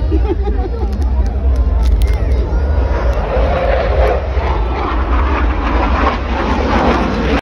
birthday.